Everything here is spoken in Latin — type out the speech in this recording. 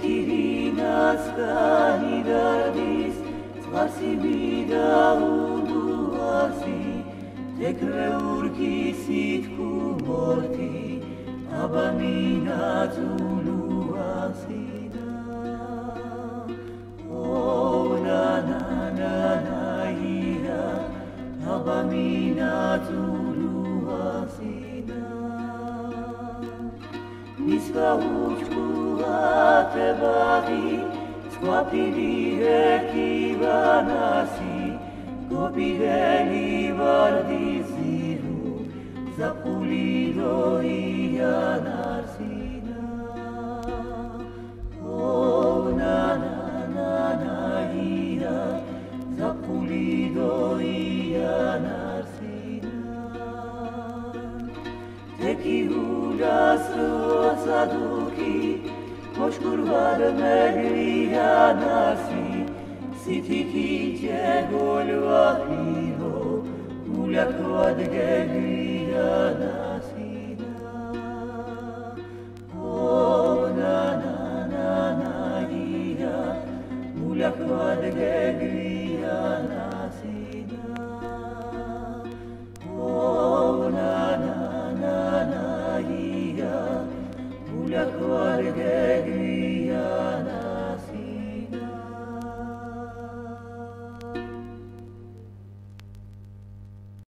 tirinasca ni verdis, spasibida uluasi, te creurci sit cum morti, abominat uluasi da. O na na na na ira, abominat uluasi Misgauchua te bari, squapidi eki vanasi, gobideli vardiziru, zapulido ianarsina. Oh, na na na na ina, zapulido ianarsina. Te kiu gazru zaduki Hoşkur var merliya nasi. Sitiki te gol vahiro Ulak vad geliya nasi. Oh, Ulak